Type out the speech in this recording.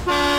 Bye.